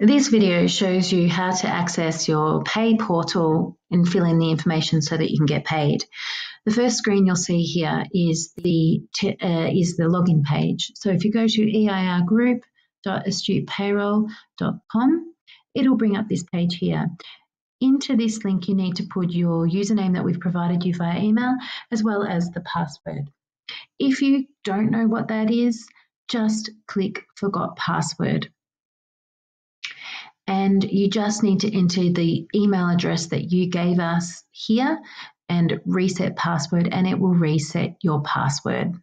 This video shows you how to access your pay portal and fill in the information so that you can get paid. The first screen you'll see here is the uh, is the login page. So if you go to eirgroup.astutepayroll.com, it'll bring up this page here. Into this link, you need to put your username that we've provided you via email, as well as the password. If you don't know what that is, just click Forgot Password and you just need to enter the email address that you gave us here and reset password and it will reset your password.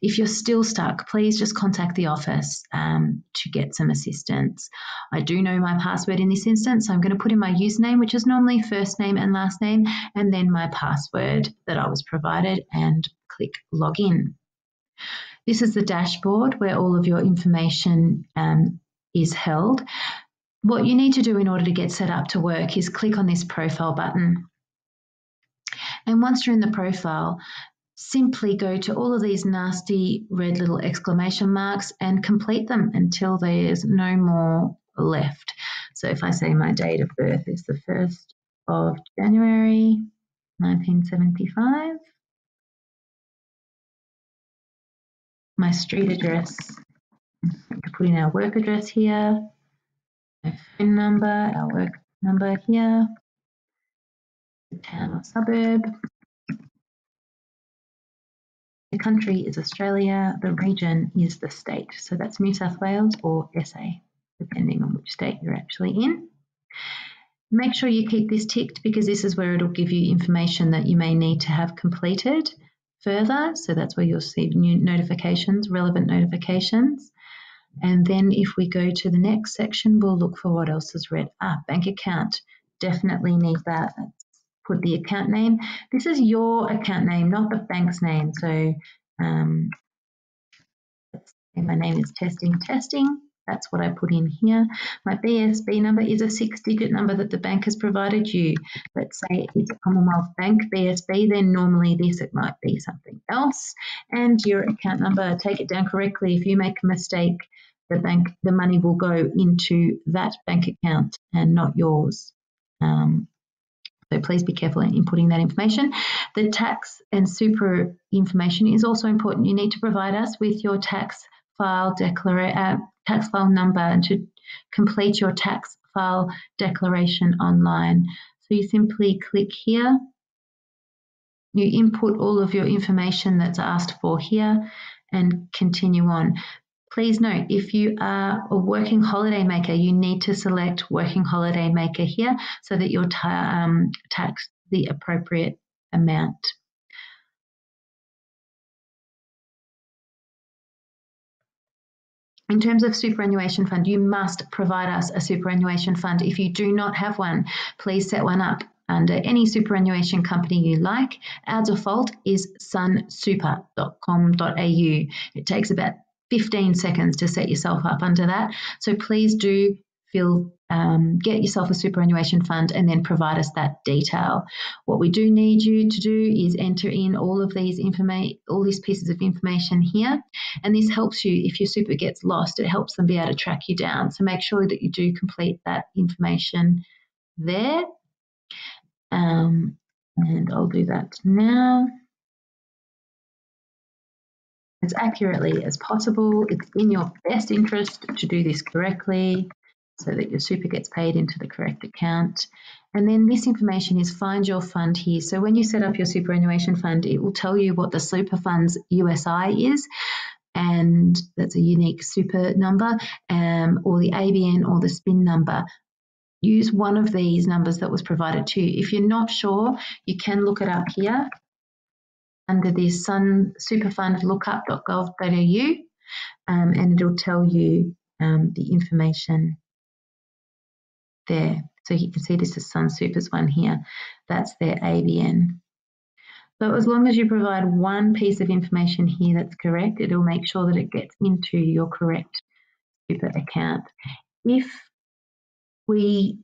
If you're still stuck, please just contact the office um, to get some assistance. I do know my password in this instance, so I'm going to put in my username, which is normally first name and last name, and then my password that I was provided, and click login. This is the dashboard where all of your information um, is held. What you need to do in order to get set up to work is click on this profile button. And once you're in the profile, simply go to all of these nasty red little exclamation marks and complete them until there's no more left. So if I say my date of birth is the 1st of January 1975, my street address, put in our work address here, phone number, our work number here, the town or suburb. The country is Australia, the region is the state. So that's New South Wales or SA, depending on which state you're actually in. Make sure you keep this ticked because this is where it'll give you information that you may need to have completed further. So that's where you'll see new notifications, relevant notifications. And then if we go to the next section, we'll look for what else is red. Ah, bank account. Definitely need that. Put the account name. This is your account name, not the bank's name. So um, my name is testing testing. That's what I put in here. My BSB number is a six digit number that the bank has provided you. Let's say it's a Commonwealth Bank BSB, then normally this, it might be something else. And your account number, take it down correctly. If you make a mistake, the bank, the money will go into that bank account and not yours. Um, so please be careful in inputting that information. The tax and super information is also important. You need to provide us with your tax file declara- uh, tax file number and to complete your tax file declaration online. So you simply click here. You input all of your information that's asked for here and continue on. Please note, if you are a working holiday maker, you need to select working holiday maker here so that you're um, taxed the appropriate amount. In terms of superannuation fund, you must provide us a superannuation fund. If you do not have one, please set one up under any superannuation company you like. Our default is sunsuper.com.au. It takes about 15 seconds to set yourself up under that. So please do feel um, get yourself a superannuation fund and then provide us that detail. What we do need you to do is enter in all of these all these pieces of information here, and this helps you if your super gets lost. It helps them be able to track you down. So make sure that you do complete that information there. Um, and I'll do that now as accurately as possible. It's in your best interest to do this correctly so that your super gets paid into the correct account. And then this information is find your fund here. So when you set up your superannuation fund, it will tell you what the super fund's USI is. And that's a unique super number, um, or the ABN or the SPIN number. Use one of these numbers that was provided to you. If you're not sure, you can look it up here under the Sun Superfund lookup.gov.au um, and it'll tell you um, the information there. So you can see this is Sun Super's one here. That's their ABN. So as long as you provide one piece of information here that's correct, it'll make sure that it gets into your correct super account. If we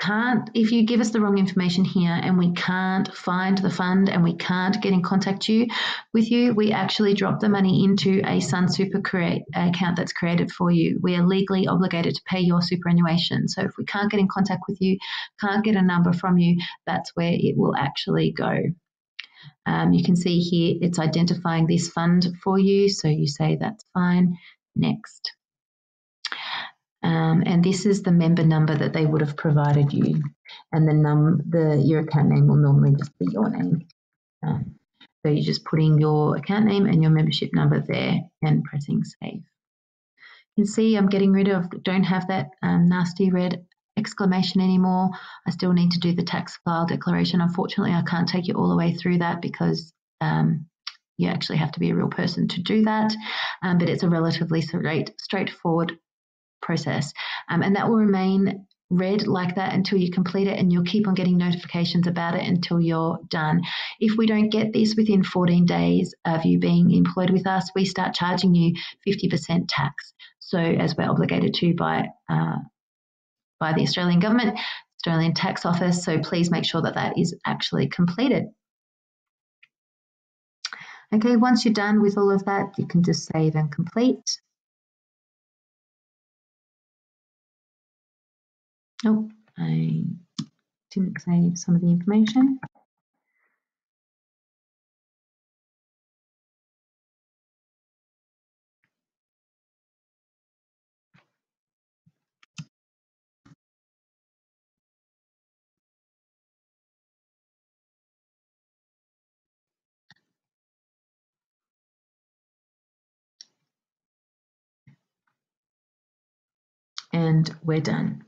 can't, if you give us the wrong information here and we can't find the fund and we can't get in contact you with you, we actually drop the money into a Sun Super create, account that's created for you. We are legally obligated to pay your superannuation. So if we can't get in contact with you, can't get a number from you, that's where it will actually go. Um, you can see here it's identifying this fund for you. So you say that's fine. Next. Um, and this is the member number that they would have provided you. And the num the your account name will normally just be your name. Um, so you're just putting your account name and your membership number there and pressing save. You can see I'm getting rid of, don't have that um, nasty red exclamation anymore. I still need to do the tax file declaration. Unfortunately, I can't take you all the way through that because um, you actually have to be a real person to do that. Um, but it's a relatively straight, straightforward process. Um, and that will remain red like that until you complete it and you'll keep on getting notifications about it until you're done. If we don't get this within 14 days of you being employed with us, we start charging you 50% tax. So as we're obligated to by uh, by the Australian government, Australian Tax Office. So please make sure that that is actually completed. Okay, once you're done with all of that, you can just save and complete. Oh, I didn't save some of the information. and we're done.